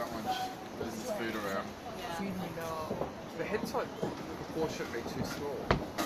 that much business food around. The head's like proportionately too small.